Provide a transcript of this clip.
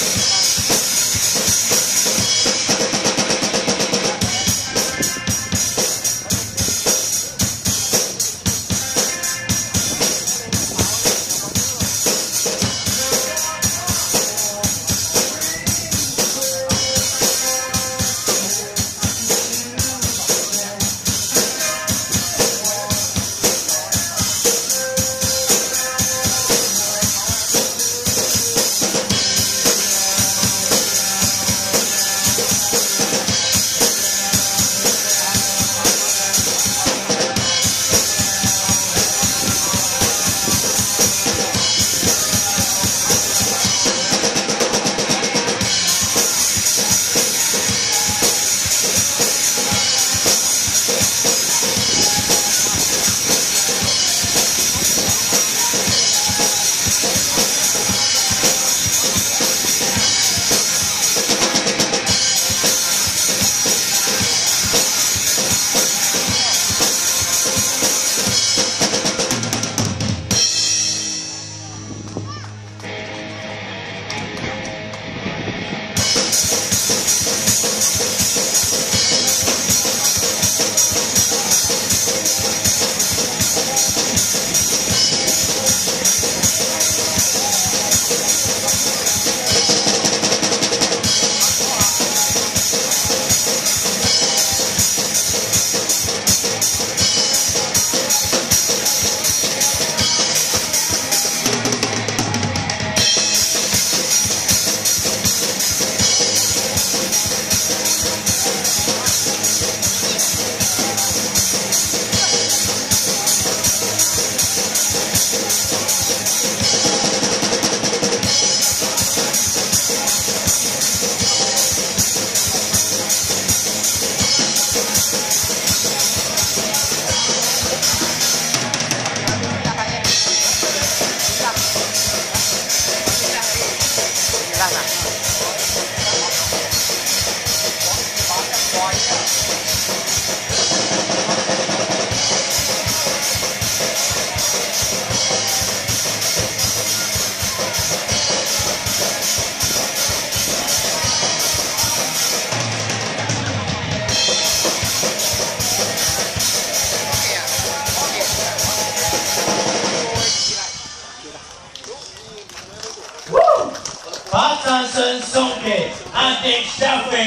Yes. nothing selfish.